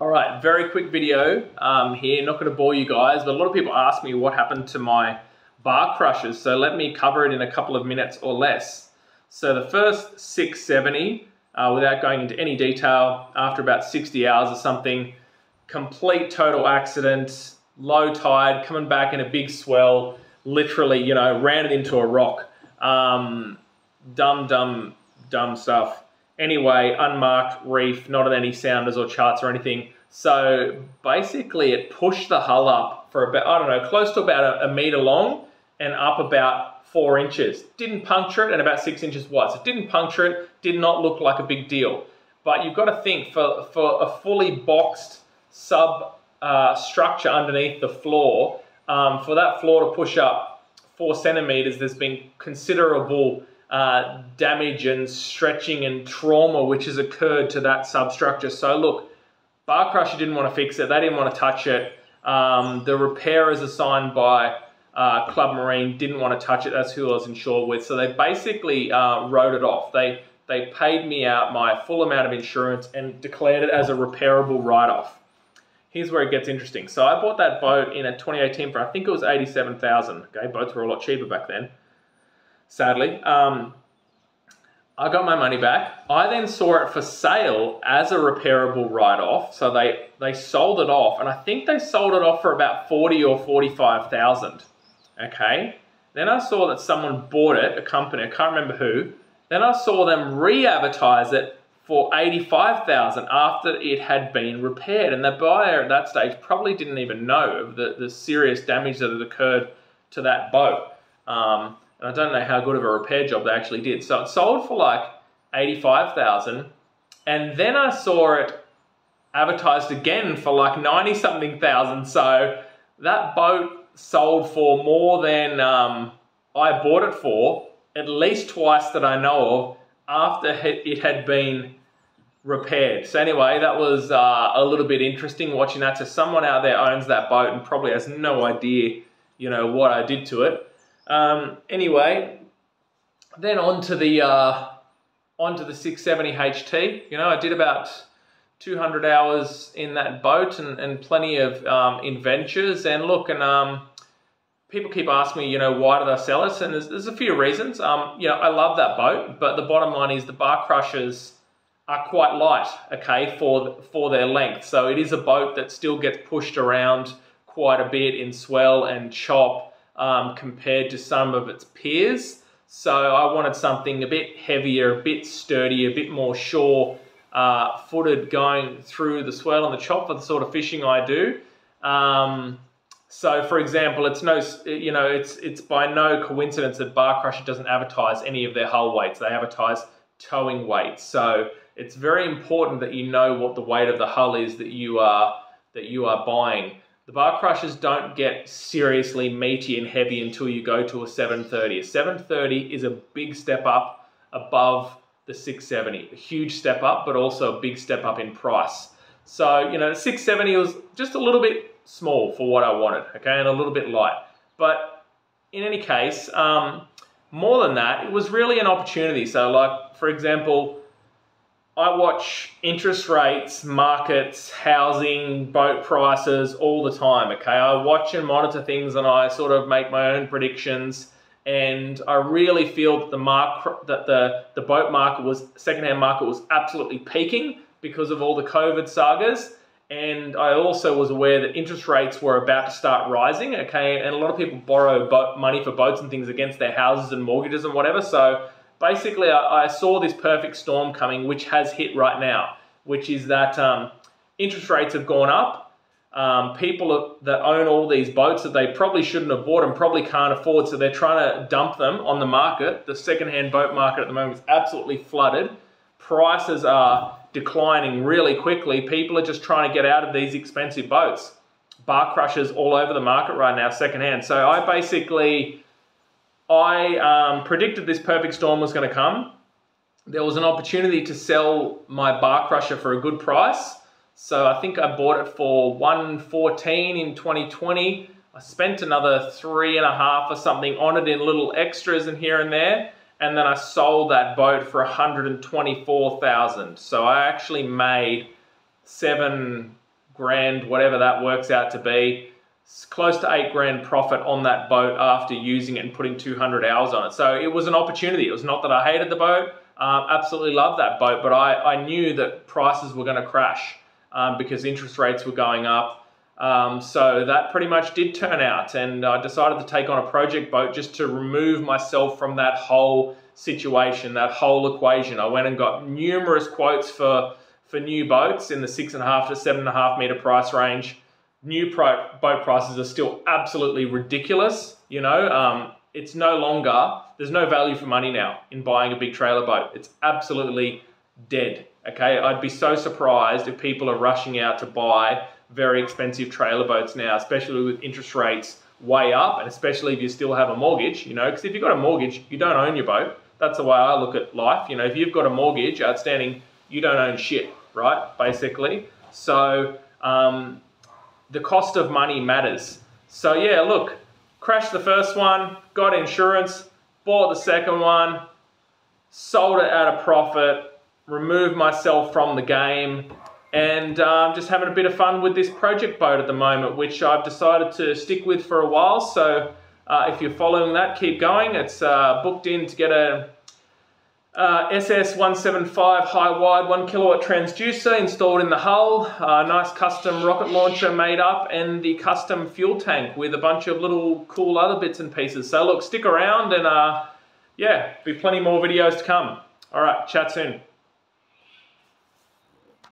All right, very quick video um, here. Not going to bore you guys, but a lot of people ask me what happened to my bar crushers. So let me cover it in a couple of minutes or less. So the first 670, uh, without going into any detail, after about 60 hours or something, complete total accident, low tide, coming back in a big swell, literally, you know, ran it into a rock. Um, dumb, dumb, dumb stuff. Anyway, unmarked reef, not on any sounders or charts or anything. So basically it pushed the hull up for about, I don't know, close to about a, a meter long and up about four inches. Didn't puncture it and about six inches wide. So it didn't puncture it, did not look like a big deal. But you've got to think for, for a fully boxed sub uh, structure underneath the floor, um, for that floor to push up four centimeters, there's been considerable uh, damage and stretching and trauma which has occurred to that substructure. So look, Bar Crusher didn't want to fix it. They didn't want to touch it. Um, the repairers assigned by uh, Club Marine didn't want to touch it. That's who I was insured with. So they basically uh, wrote it off. They they paid me out my full amount of insurance and declared it as a repairable write-off. Here's where it gets interesting. So I bought that boat in a 2018 for I think it was 87,000. Okay, boats were a lot cheaper back then sadly. Um, I got my money back. I then saw it for sale as a repairable write-off. So they, they sold it off, and I think they sold it off for about 40 or 45,000. Okay. Then I saw that someone bought it, a company, I can't remember who. Then I saw them re-advertise it for 85,000 after it had been repaired. And the buyer at that stage probably didn't even know of the, the serious damage that had occurred to that boat. Um, and I don't know how good of a repair job they actually did. So it sold for like 85,000 and then I saw it advertised again for like 90 something thousand. So that boat sold for more than um, I bought it for, at least twice that I know of, after it had been repaired. So anyway, that was uh, a little bit interesting watching that. So someone out there owns that boat and probably has no idea, you know, what I did to it. Um, anyway, then on to the uh, onto the 670 HT. You know, I did about 200 hours in that boat and, and plenty of um, adventures. And look, and um, people keep asking me, you know, why did I sell it? And there's, there's a few reasons. Um, you know, I love that boat, but the bottom line is the bar crushers are quite light, okay, for for their length. So it is a boat that still gets pushed around quite a bit in swell and chop um, compared to some of its peers. So I wanted something a bit heavier, a bit sturdier, a bit more sure uh, footed going through the swell and the chop for the sort of fishing I do. Um, so for example, it's no, you know, it's it's by no coincidence that Bar Crusher doesn't advertise any of their hull weights. They advertise towing weights. So it's very important that you know what the weight of the hull is that you are that you are buying. The bar crushers don't get seriously meaty and heavy until you go to a 730. A 730 is a big step up above the 670. A huge step up, but also a big step up in price. So, you know, the 670 was just a little bit small for what I wanted, okay, and a little bit light. But in any case, um, more than that, it was really an opportunity. So like, for example, I watch interest rates, markets, housing, boat prices all the time. Okay, I watch and monitor things, and I sort of make my own predictions. And I really feel that the mark that the the boat market was secondhand market was absolutely peaking because of all the COVID sagas. And I also was aware that interest rates were about to start rising. Okay, and a lot of people borrow boat money for boats and things against their houses and mortgages and whatever. So basically I, I, saw this perfect storm coming, which has hit right now, which is that um, interest rates have gone up. Um, people that own all these boats that they probably shouldn't have bought and probably can't afford, so they're trying to dump them on the market. The secondhand boat market at the moment is absolutely flooded. Prices are declining really quickly. People are just trying to get out of these expensive boats. Bar crushers all over the market right now, secondhand. So I basically I um, predicted this perfect storm was going to come. There was an opportunity to sell my bar crusher for a good price. So I think I bought it for 114 in 2020. I spent another three and a half or something on it in little extras and here and there. And then I sold that boat for 124,000. So I actually made seven, grand, whatever that works out to be. Close to eight grand profit on that boat after using it and putting 200 hours on it. So it was an opportunity. It was not that I hated the boat. Um, absolutely loved that boat, but I, I knew that prices were going to crash um, because interest rates were going up. Um, so that pretty much did turn out, and I decided to take on a project boat just to remove myself from that whole situation, that whole equation. I went and got numerous quotes for for new boats in the six and a half to seven and a half meter price range. New pro- boat prices are still absolutely ridiculous. You know, um, it's no longer there's no value for money now in buying a big trailer boat. It's absolutely dead. Okay, I'd be so surprised if people are rushing out to buy very expensive trailer boats now, especially with interest rates way up, and especially if you still have a mortgage, you know, because if you've got a mortgage, you don't own your boat. That's the way I look at life. You know, if you've got a mortgage outstanding, you don't own shit, right? Basically. So um, the cost of money matters. So yeah, look, crashed the first one, got insurance, bought the second one, sold it at a profit, removed myself from the game, and um, just having a bit of fun with this project boat at the moment, which I've decided to stick with for a while. So uh, if you're following that, keep going. It's uh, booked in to get a uh, SS175 high wide 1 kilowatt transducer installed in the hull, a nice custom rocket launcher made up, and the custom fuel tank with a bunch of little cool other bits and pieces. So look, stick around and uh, yeah, be plenty more videos to come. All right, chat soon.